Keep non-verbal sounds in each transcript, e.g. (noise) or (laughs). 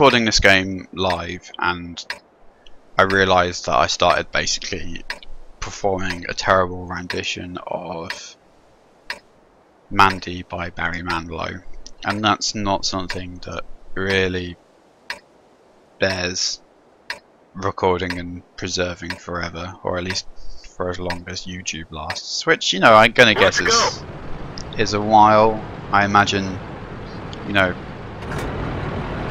recording this game live and I realised that I started basically performing a terrible rendition of Mandy by Barry Manilow. And that's not something that really bears recording and preserving forever or at least for as long as YouTube lasts which you know I'm gonna guess is, is a while. I imagine you know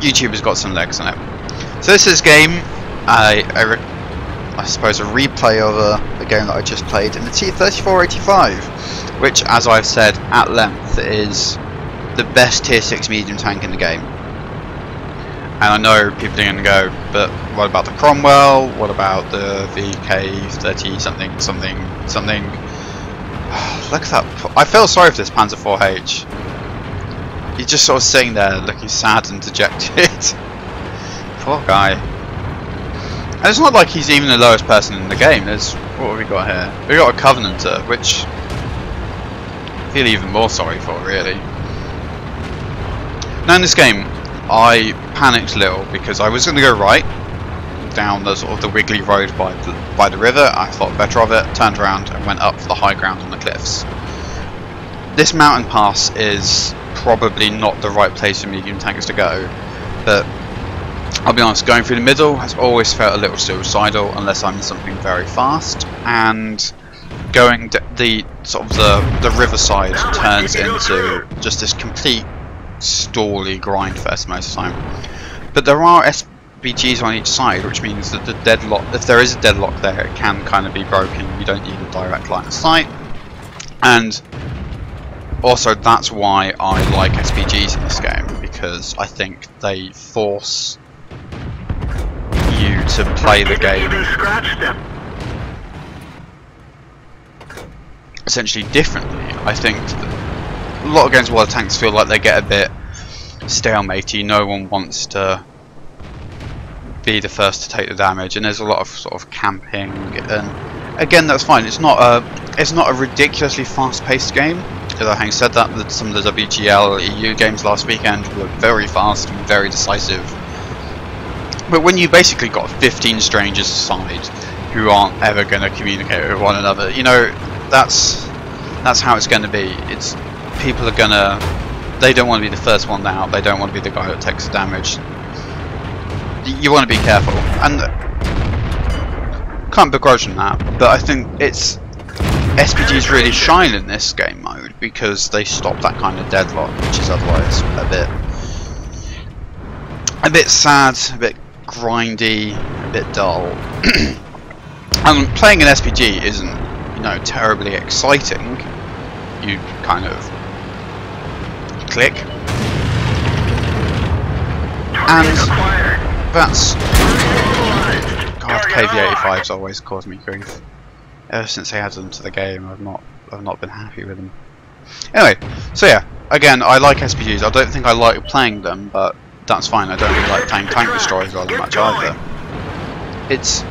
YouTube has got some legs on it so this is game I, I, I suppose a replay of a, game that I just played in the T3485 which as I've said at length is the best tier 6 medium tank in the game. And I know people are going to go, but what about the Cromwell? What about the VK30 something, something, something? (sighs) Look at that. I feel sorry for this Panzer 4H. He's just sort of sitting there looking sad and dejected. (laughs) Poor guy. And it's not like he's even the lowest person in the game. There's what have we got here? We got a Covenanter, which I feel even more sorry for, really. Now in this game, I panicked a little because I was going to go right down the sort of the wiggly road by the, by the river. I thought better of it, turned around and went up for the high ground on the cliffs. This mountain pass is probably not the right place for medium tankers to go, but I'll be honest, going through the middle has always felt a little suicidal unless I'm in something very fast, and going the sort of the the riverside turns into just this complete stally grind fest most of the time. But there are SPGs on each side, which means that the deadlock, if there is a deadlock there, it can kind of be broken. You don't need a direct line of sight. And also, that's why I like SPGs in this game, because I think they force you to play the game essentially differently. I think a lot of games where tanks feel like they get a bit stalematey. No one wants to be the first to take the damage, and there's a lot of sort of camping. And again, that's fine. It's not a it's not a ridiculously fast-paced game. I having said that, some of the WGL EU games last weekend were very fast and very decisive. But when you basically got 15 strangers aside who aren't ever going to communicate with one another, you know, that's that's how it's going to be. It's people are gonna they don't want to be the first one out they don't want to be the guy that takes the damage you want to be careful and can't begrudge them that but I think it's SPGs really shine in this game mode because they stop that kind of deadlock which is otherwise a bit a bit sad, a bit grindy, a bit dull (clears throat) and playing an SPG isn't you know terribly exciting you kind of click. And that's... God, KV-85's always caused me grief. Ever since they added them to the game, I've not, I've not been happy with them. Anyway, so yeah, again, I like SPGs. I don't think I like playing them, but that's fine. I don't really like playing Tank Destroyers that much either. It's...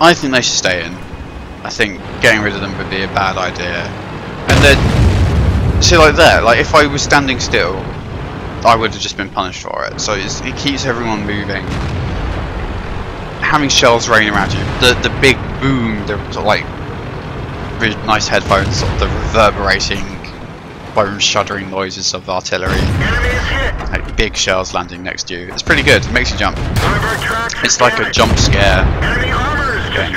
I think they should stay in. I think getting rid of them would be a bad idea. And then See, like there, like if I was standing still, I would have just been punished for it. So it keeps everyone moving. Having shells rain around you, the the big boom, the sort of like really nice headphones, sort of the reverberating, bone shuddering noises of artillery. Like big shells landing next to you. It's pretty good. It makes you jump. It's like a jump scare. Game.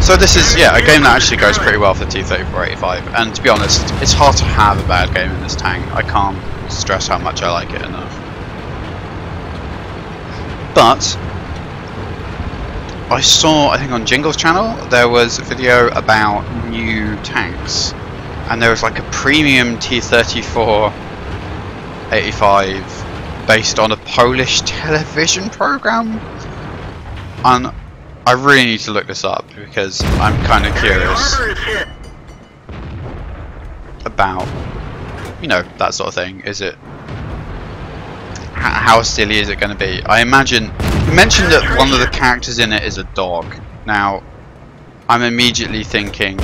So this is, yeah, a game that actually goes pretty well for the T-3485, and to be honest, it's hard to have a bad game in this tank. I can't stress how much I like it enough. But, I saw, I think on Jingle's channel, there was a video about new tanks, and there was like a premium T-34 85 based on a Polish (laughs) television program, and I really need to look this up because I'm kind of curious about, you know, that sort of thing. Is it how silly is it going to be? I imagine you mentioned that one of the characters in it is a dog. Now, I'm immediately thinking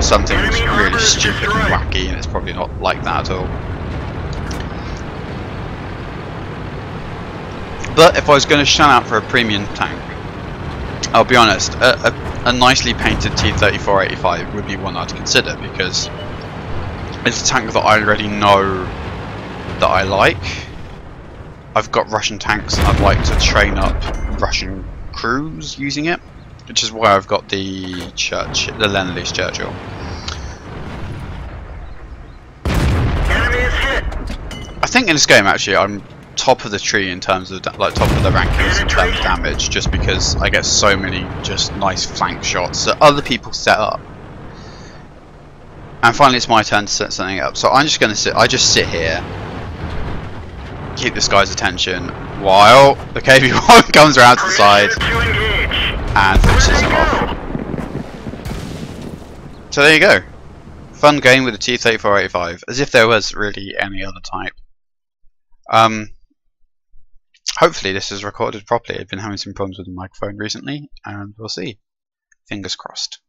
something really stupid and wacky, and it's probably not like that at all. But if I was going to shell out for a premium tank, I'll be honest, a, a, a nicely painted T-3485 would be one I'd consider because it's a tank that I already know that I like. I've got Russian tanks and I'd like to train up Russian crews using it, which is why I've got the church, the Lend-Lease Churchill. I think in this game actually I'm top of the tree in terms of like top of the rankings in terms of damage just because I get so many just nice flank shots that other people set up. And finally it's my turn to set something up. So I'm just gonna sit I just sit here keep this guy's attention while the KV-1 (laughs) comes around to the side and finishes him off so there you go fun game with the T-3485 as if there was really any other type um, hopefully this is recorded properly. I've been having some problems with the microphone recently, and we'll see. Fingers crossed.